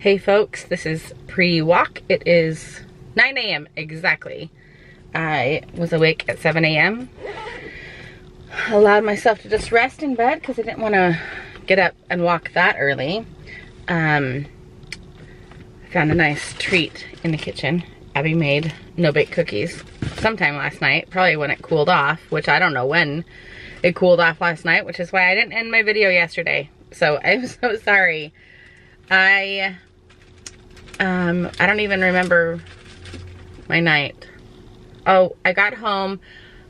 Hey folks, this is pre-walk. It is 9 a.m. exactly. I was awake at 7 a.m. Allowed myself to just rest in bed because I didn't want to get up and walk that early. Um, found a nice treat in the kitchen. Abby made no-bake cookies sometime last night, probably when it cooled off, which I don't know when it cooled off last night, which is why I didn't end my video yesterday. So I'm so sorry. I um, I don't even remember my night. Oh, I got home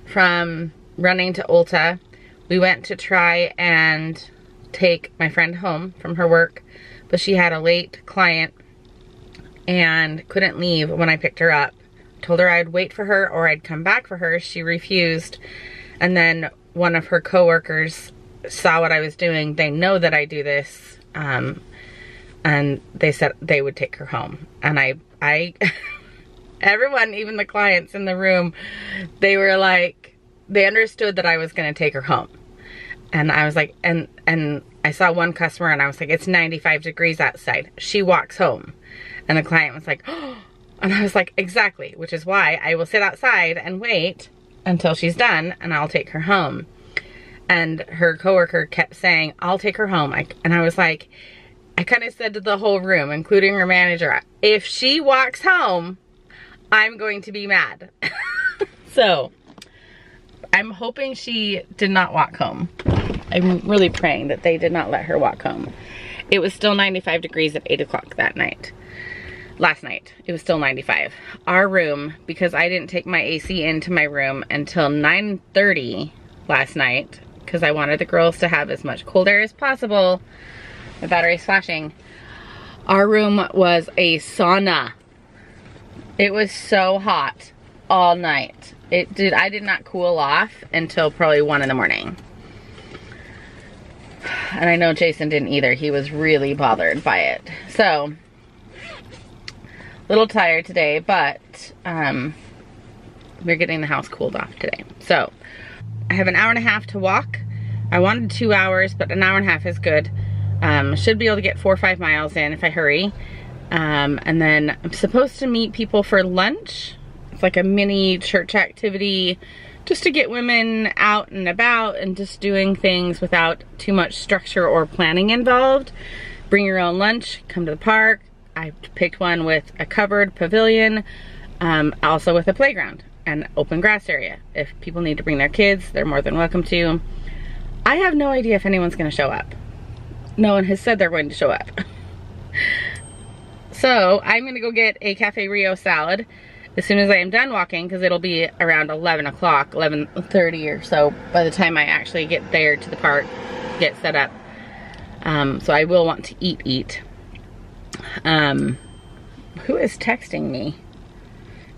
from running to Ulta. We went to try and take my friend home from her work, but she had a late client and couldn't leave when I picked her up. Told her I'd wait for her or I'd come back for her. She refused. And then one of her coworkers saw what I was doing. They know that I do this. Um, and they said they would take her home. And I, I, everyone, even the clients in the room, they were like, they understood that I was gonna take her home. And I was like, and, and I saw one customer and I was like, it's 95 degrees outside. She walks home. And the client was like, oh, and I was like, exactly, which is why I will sit outside and wait until she's done and I'll take her home. And her coworker kept saying, I'll take her home. I, and I was like, I kind of said to the whole room, including her manager, if she walks home, I'm going to be mad. so I'm hoping she did not walk home. I'm really praying that they did not let her walk home. It was still 95 degrees at 8 o'clock that night. Last night, it was still 95. Our room, because I didn't take my AC into my room until 9.30 last night, because I wanted the girls to have as much cold air as possible, the battery's flashing. Our room was a sauna. It was so hot all night. It did, I did not cool off until probably one in the morning. And I know Jason didn't either. He was really bothered by it. So, a little tired today, but um, we're getting the house cooled off today. So, I have an hour and a half to walk. I wanted two hours, but an hour and a half is good. Um, should be able to get four or five miles in if I hurry. Um, and then I'm supposed to meet people for lunch. It's like a mini church activity just to get women out and about and just doing things without too much structure or planning involved. Bring your own lunch, come to the park. I picked one with a covered pavilion, um, also with a playground and open grass area. If people need to bring their kids, they're more than welcome to. I have no idea if anyone's gonna show up no one has said they're going to show up. so I'm gonna go get a Cafe Rio salad as soon as I am done walking because it'll be around 11 o'clock, 11.30 or so by the time I actually get there to the park, get set up. Um, so I will want to eat, eat. Um, who is texting me?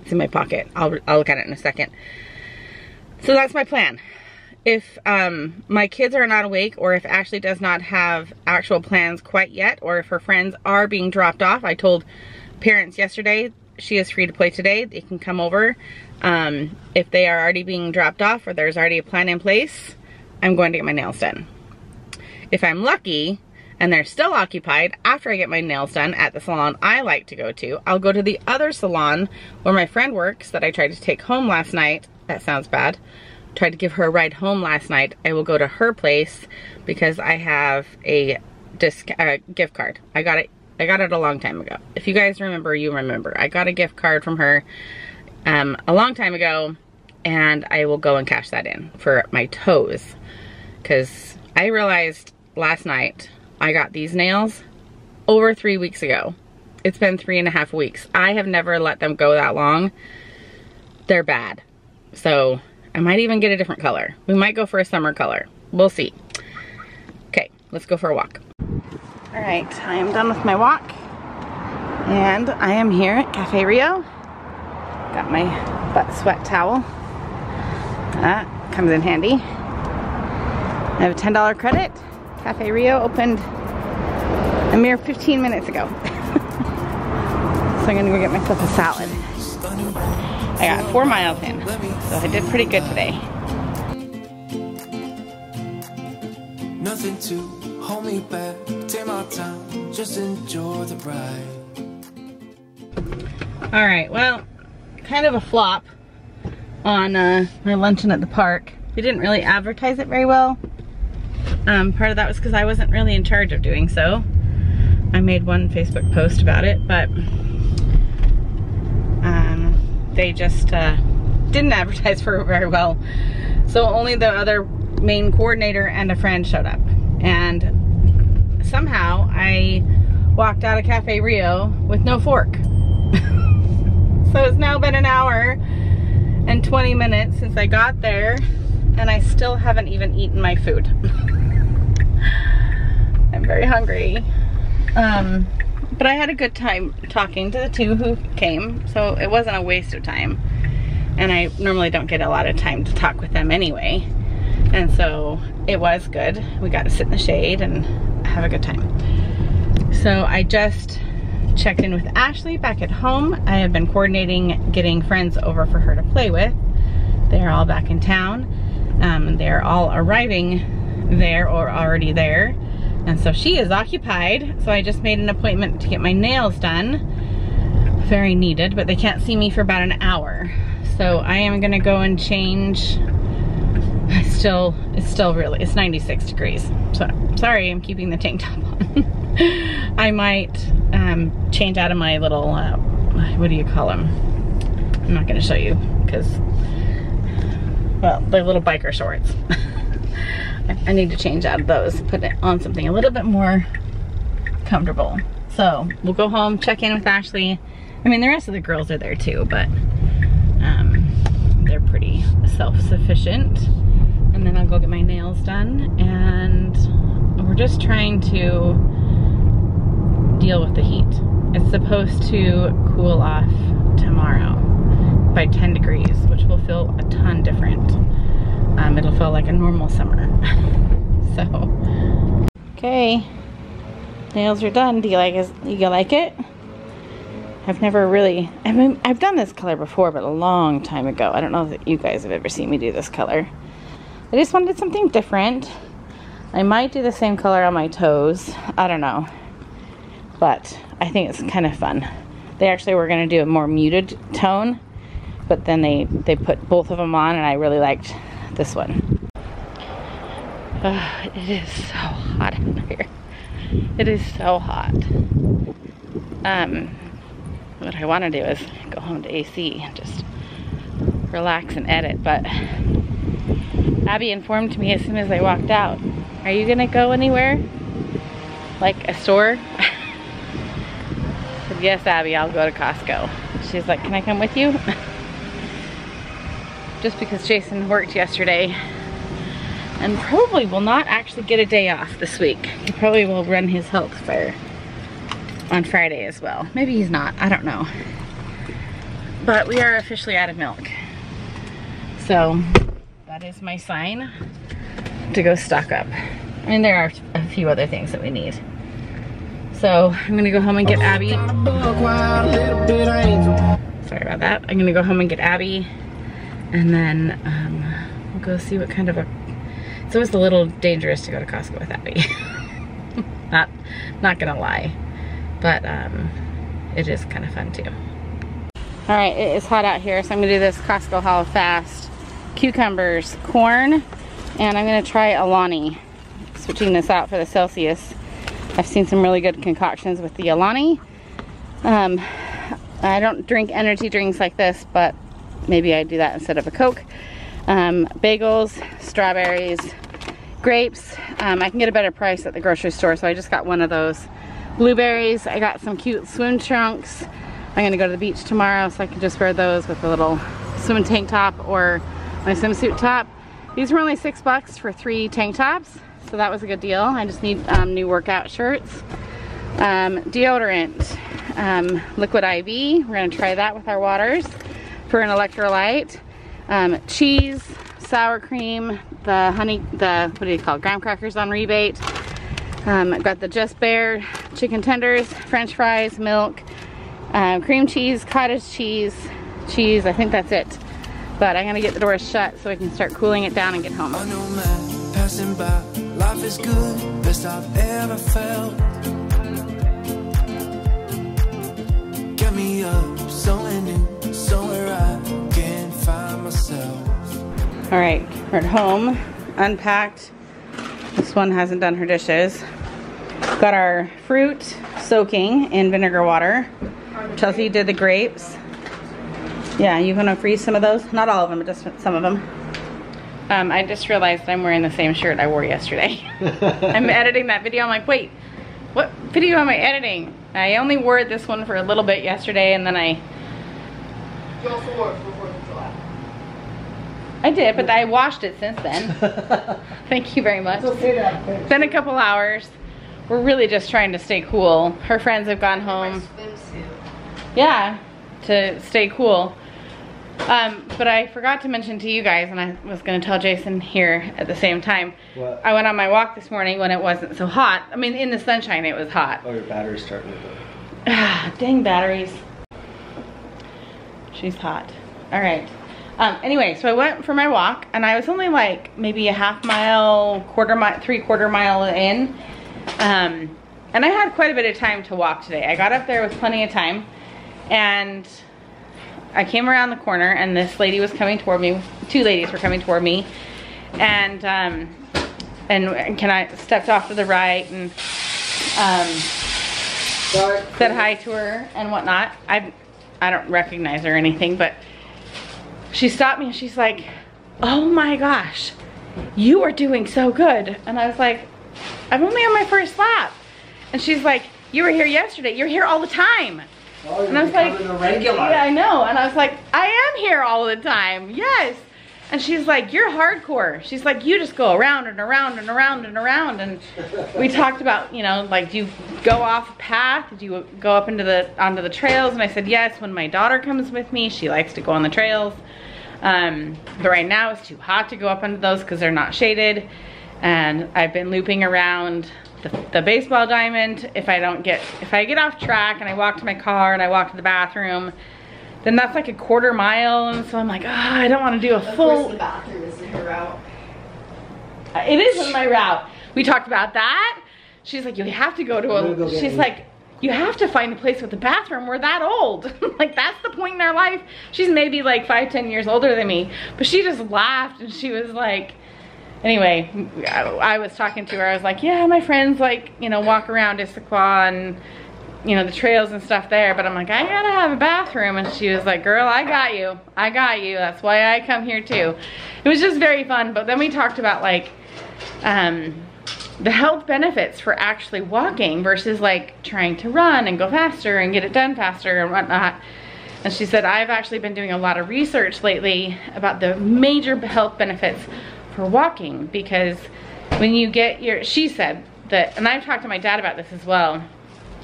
It's in my pocket. I'll, I'll look at it in a second. So that's my plan if um, my kids are not awake or if Ashley does not have actual plans quite yet or if her friends are being dropped off, I told parents yesterday she is free to play today. They can come over. Um, if they are already being dropped off or there's already a plan in place, I'm going to get my nails done. If I'm lucky and they're still occupied after I get my nails done at the salon I like to go to, I'll go to the other salon where my friend works that I tried to take home last night. That sounds bad tried to give her a ride home last night, I will go to her place because I have a disc uh, gift card. I got it I got it a long time ago. If you guys remember, you remember. I got a gift card from her um, a long time ago and I will go and cash that in for my toes because I realized last night I got these nails over three weeks ago. It's been three and a half weeks. I have never let them go that long. They're bad. So I might even get a different color. We might go for a summer color. We'll see. Okay, let's go for a walk. All right, I am done with my walk. And I am here at Cafe Rio. Got my butt sweat towel. That comes in handy. I have a $10 credit. Cafe Rio opened a mere 15 minutes ago. so I'm gonna go get myself a salad. I got four miles in, so I did pretty good today. Nothing to hold me back. take my time, just enjoy the ride. All right, well, kind of a flop on uh, my luncheon at the park. We didn't really advertise it very well. Um, part of that was because I wasn't really in charge of doing so. I made one Facebook post about it, but they just uh, didn't advertise for it very well. So only the other main coordinator and a friend showed up. And somehow I walked out of Cafe Rio with no fork. so it's now been an hour and 20 minutes since I got there and I still haven't even eaten my food. I'm very hungry. Um, but I had a good time talking to the two who came, so it wasn't a waste of time. And I normally don't get a lot of time to talk with them anyway. And so it was good. We got to sit in the shade and have a good time. So I just checked in with Ashley back at home. I have been coordinating getting friends over for her to play with. They're all back in town. Um, they're all arriving there or already there. And so she is occupied. So I just made an appointment to get my nails done. Very needed, but they can't see me for about an hour. So I am gonna go and change. I still, it's still really, it's 96 degrees. So sorry, I'm keeping the tank top on. I might um, change out of my little, uh, what do you call them? I'm not gonna show you because, well, they're little biker shorts. I need to change out of those, put it on something a little bit more comfortable. So we'll go home, check in with Ashley. I mean, the rest of the girls are there too, but um, they're pretty self-sufficient. And then I'll go get my nails done and we're just trying to deal with the heat. It's supposed to cool off tomorrow by 10 degrees, which will feel a ton different. Um, it'll feel like a normal summer. so, okay, nails are done. Do you like it? You like it? I've never really, I mean, I've done this color before, but a long time ago. I don't know if you guys have ever seen me do this color. I just wanted something different. I might do the same color on my toes. I don't know. But I think it's kind of fun. They actually were going to do a more muted tone, but then they, they put both of them on and I really liked this one. Uh, it is so hot in here. It is so hot. Um, what I want to do is go home to AC and just relax and edit, but Abby informed me as soon as I walked out, are you gonna go anywhere? Like a store? I said, yes, Abby, I'll go to Costco. She's like, can I come with you? Just because Jason worked yesterday and probably will not actually get a day off this week. He probably will run his health fair on Friday as well. Maybe he's not, I don't know. But we are officially out of milk. So that is my sign to go stock up. I mean, there are a few other things that we need. So I'm gonna go home and get Abby. Sorry about that. I'm gonna go home and get Abby and then um, we'll go see what kind of a, it's always a little dangerous to go to Costco with Abby. not, not gonna lie but um, it is kind of fun too. All right, it is hot out here, so I'm gonna do this Costco haul fast. Cucumbers, corn, and I'm gonna try Alani. Switching this out for the Celsius. I've seen some really good concoctions with the Alani. Um, I don't drink energy drinks like this, but maybe I do that instead of a Coke. Um, bagels, strawberries, grapes. Um, I can get a better price at the grocery store, so I just got one of those blueberries. I got some cute swim trunks. I'm gonna go to the beach tomorrow so I can just wear those with a little swim tank top or my swimsuit top. These were only six bucks for three tank tops, so that was a good deal. I just need um, new workout shirts. Um, deodorant, um, liquid IV. We're gonna try that with our waters for an electrolyte. Um, cheese, sour cream, the honey, the, what do you call it, graham crackers on rebate. Um, I've got the Just Bare chicken tenders, french fries, milk, um, cream cheese, cottage cheese, cheese, I think that's it. But I'm gonna get the doors shut so I can start cooling it down and get home. Life is good, best I've ever felt. Get me up, new, somewhere I can find myself. All right, we're at home, unpacked. This one hasn't done her dishes. Got our fruit soaking in vinegar water. Chelsea did the grapes. Yeah, you gonna freeze some of those? Not all of them, but just some of them. Um, I just realized I'm wearing the same shirt I wore yesterday. I'm editing that video. I'm like, wait, what video am I editing? I only wore this one for a little bit yesterday and then I... You also wore for 4th of July. I did, but I washed it since then. Thank you very much. It's been a couple hours. We're really just trying to stay cool. Her friends have gone home. Yeah, to stay cool. Um, but I forgot to mention to you guys, and I was going to tell Jason here at the same time. What? I went on my walk this morning when it wasn't so hot. I mean, in the sunshine, it was hot. Oh, your battery's starting to go. Ah, Dang batteries. She's hot. All right. Um, anyway, so I went for my walk, and I was only like maybe a half mile, quarter mile, three quarter mile in. Um, and I had quite a bit of time to walk today. I got up there with plenty of time, and I came around the corner, and this lady was coming toward me. Two ladies were coming toward me, and um, and can I stepped off to the right and um, said hi to her and whatnot. I I don't recognize her or anything, but she stopped me and she's like, "Oh my gosh, you are doing so good." And I was like, "I'm only on my first lap." And she's like, "You were here yesterday. You're here all the time." Oh, And I was like. Yeah, I know. And I was like, I am here all the time. Yes. And she's like, you're hardcore. She's like, you just go around and around and around and around. And we talked about, you know, like, do you go off path? Do you go up into the onto the trails? And I said, yes. When my daughter comes with me, she likes to go on the trails. Um, but right now it's too hot to go up into those because they're not shaded. And I've been looping around the, the baseball diamond. If I don't get, if I get off track and I walk to my car and I walk to the bathroom, then that's like a quarter mile. And so I'm like, ah, I don't want to do a Of course, full, the bathroom is in her route. it is in my route. We talked about that. She's like, you have to go to a, gonna go she's you. like, you have to find a place with a bathroom. We're that old. like that's the point in our life. She's maybe like five, ten years older than me, but she just laughed and she was like, anyway, I, I was talking to her. I was like, yeah, my friends like, you know, walk around Issaquah and, you know, the trails and stuff there. But I'm like, I gotta have a bathroom. And she was like, girl, I got you. I got you. That's why I come here too. It was just very fun. But then we talked about like, um, the health benefits for actually walking versus like trying to run and go faster and get it done faster and whatnot. And she said, I've actually been doing a lot of research lately about the major health benefits for walking because when you get your, she said that, and I've talked to my dad about this as well.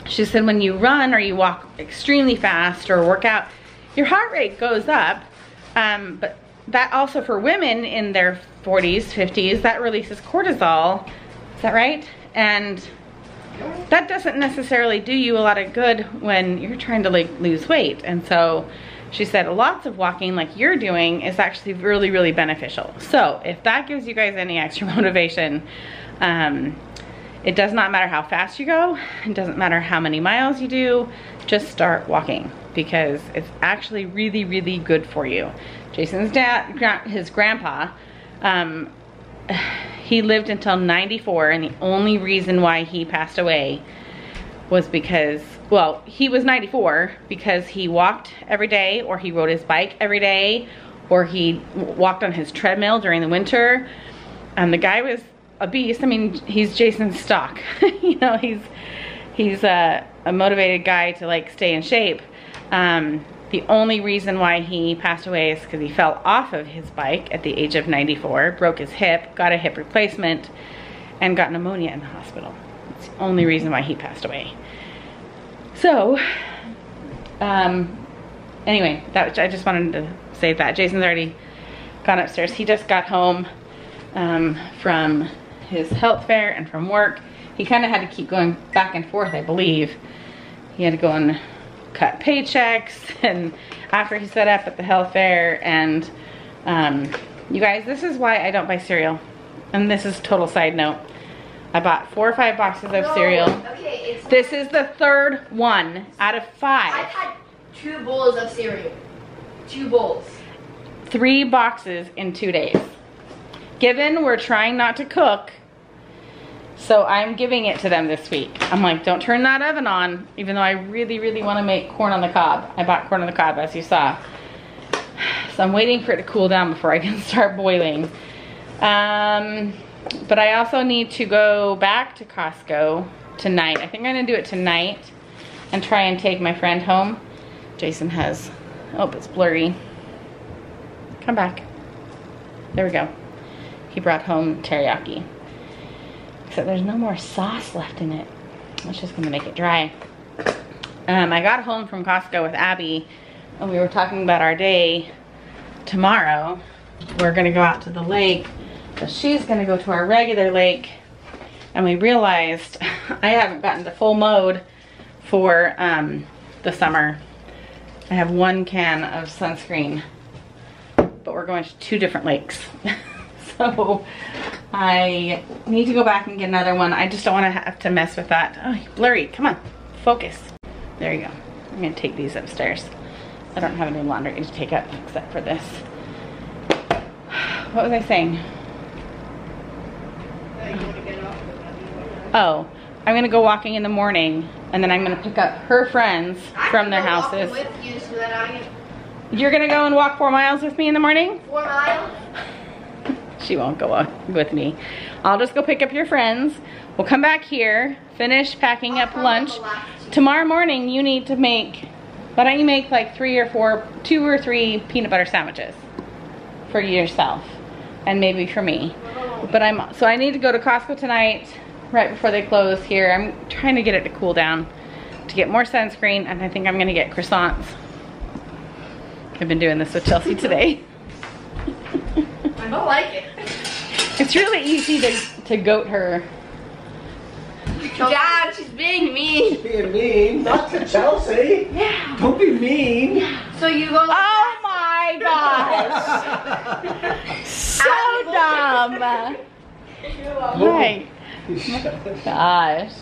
She said when you run or you walk extremely fast or work out, your heart rate goes up. Um, but that also for women in their 40s, 50s, that releases cortisol. Is that right? And that doesn't necessarily do you a lot of good when you're trying to like lose weight. And so she said lots of walking like you're doing is actually really, really beneficial. So if that gives you guys any extra motivation, um, it does not matter how fast you go. It doesn't matter how many miles you do. Just start walking because it's actually really, really good for you. Jason's dad, his grandpa, um, he lived until 94 and the only reason why he passed away was because well he was 94 because he walked every day or he rode his bike every day or he walked on his treadmill during the winter and the guy was a beast. I mean he's jason stock. You know he's he's a, a motivated guy to like stay in shape. Um, the only reason why he passed away is because he fell off of his bike at the age of 94 broke his hip got a hip replacement and got pneumonia in the hospital. It's the only reason why he passed away. So um anyway that i just wanted to say that. Jason's already gone upstairs. He just got home um, from his health fair and from work he kind of had to keep going back and forth i believe he had to go and cut paychecks and after he set up at the health fair and um, you guys this is why i don't buy cereal and this is total side note I bought four or five boxes of No, cereal. Okay, it's. This is the third one out of five. I've had two bowls of cereal. Two bowls. Three boxes in two days. Given we're trying not to cook, so I'm giving it to them this week. I'm like, don't turn that oven on, even though I really, really want to make corn on the cob. I bought corn on the cob, as you saw. So I'm waiting for it to cool down before I can start boiling. Um, but I also need to go back to Costco tonight. I think I'm gonna do it tonight and try and take my friend home. Jason has, oh, it's blurry. Come back. There we go. He brought home teriyaki. Except there's no more sauce left in it. It's just gonna make it dry. Um, I got home from Costco with Abby and we were talking about our day tomorrow. We're gonna go out to the lake, but she's gonna go to our regular lake. And we realized I haven't gotten to full mode for um, the summer. I have one can of sunscreen, but we're going to two different lakes. so I need to go back and get another one. I just don't want to have to mess with that. Oh, blurry, come on, focus. There you go. I'm gonna take these upstairs. I don't have any laundry to take up except for this. What was I saying? That you want to get off with that. Oh, I'm gonna go walking in the morning and then I'm gonna pick up her friends from their houses. You so that I can You're gonna go and walk four miles with me in the morning? four miles. She won't go with me. I'll just go pick up your friends. We'll come back here, finish packing I'll up lunch. on the last two. Tomorrow morning you need to make, why don't you make like three or four, two or three peanut butter sandwiches for yourself and maybe for me. But I'm, so I need to go to Costco tonight, right before they close here. I'm trying to get it to cool down to get more sunscreen and I think I'm gonna get croissants. I've been doing this with Chelsea today. I don't like it. It's really easy to, to goat her. Dad, she's being mean. Being mean, not to Chelsea. Yeah. Don't be mean. So you go. Oh my gosh! so dumb. Right. Gosh.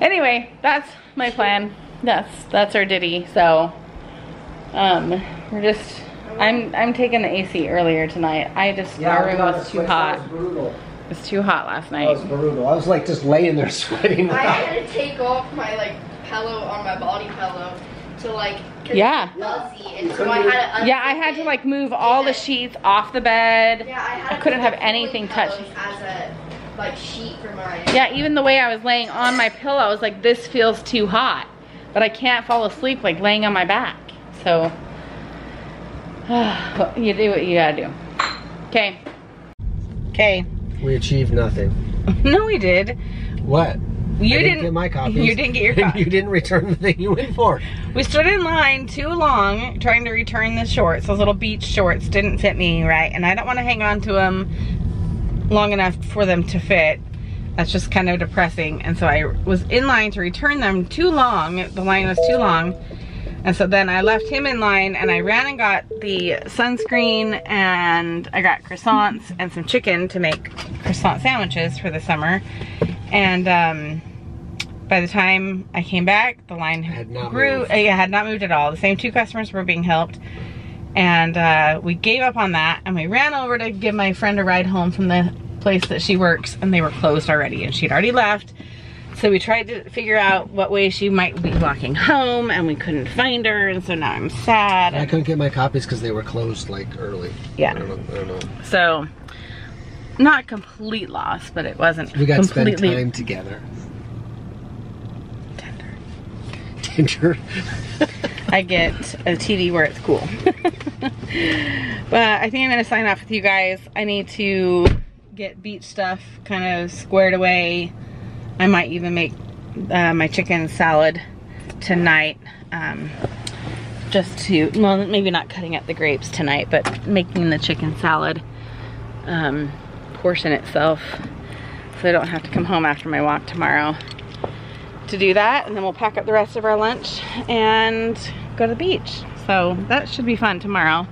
Anyway, that's my plan. That's that's our ditty. So, um, we're just. I'm I'm taking the AC earlier tonight. I just our room was too hot. That was brutal. It was too hot last That was brutal. I was like just laying there sweating. I had to take off my like pillow on my body pillow to like. 'cause Yeah. it's Fuzzy, and so I had to. Yeah, I had to like move all the sheets off the bed. Yeah, I had I couldn't have anything cooling touch. As a like sheet for mine. Yeah, even the way I was laying on my pillow, I was like, this feels too hot. But I can't fall asleep like laying on my back. So, you do what you gotta do. Okay. Okay. We achieved nothing. No, we did. What? You I didn't, get my copies. You didn't get your and copy. you didn't return the thing you went for. We stood in line too long trying to return the shorts. Those little beach shorts didn't fit me right, and I don't want to hang on to them long enough for them to fit. That's just kind of depressing. And so I was in line to return them too long. The line was too long. And so then I left him in line and I ran and got the sunscreen and I got croissants and some chicken to make croissant sandwiches for the summer. And um, by the time I came back, the line Had not grew. moved. uh, yeah, had not moved at all. The same two customers were being helped. And uh, we gave up on that and we ran over to give my friend a ride home from the place that she works and they were closed already and she'd already left. So we tried to figure out what way she might be walking home and we couldn't find her and so now I'm sad. I couldn't get my copies because they were closed like early. Yeah. I don't know. I don't know. So not complete loss, but it wasn't We got to spend time together. tender. Tender. I get a TD where it's cool. but I think I'm gonna sign off with you guys. I need to get beach stuff kind of squared away. I might even make uh, my chicken salad tonight. Um, just to, well, maybe not cutting up the grapes tonight, but making the chicken salad um, portion itself so I don't have to come home after my walk tomorrow to do that. And then we'll pack up the rest of our lunch and go to the beach. So that should be fun tomorrow.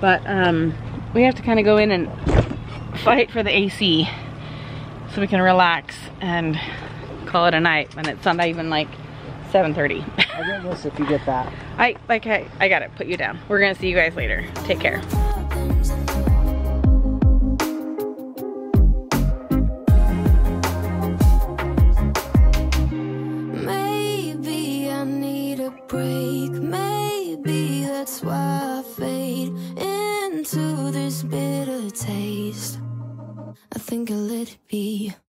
But um, we have to kind of go in and fight for the AC so we can relax and call it a night when it's not even like 7.30. I get this if you get that. I, like, I, I gotta put you down. We're gonna see you guys later. Take care. Maybe I need a break. Maybe that's why I fade into this bitter taste. I think Be.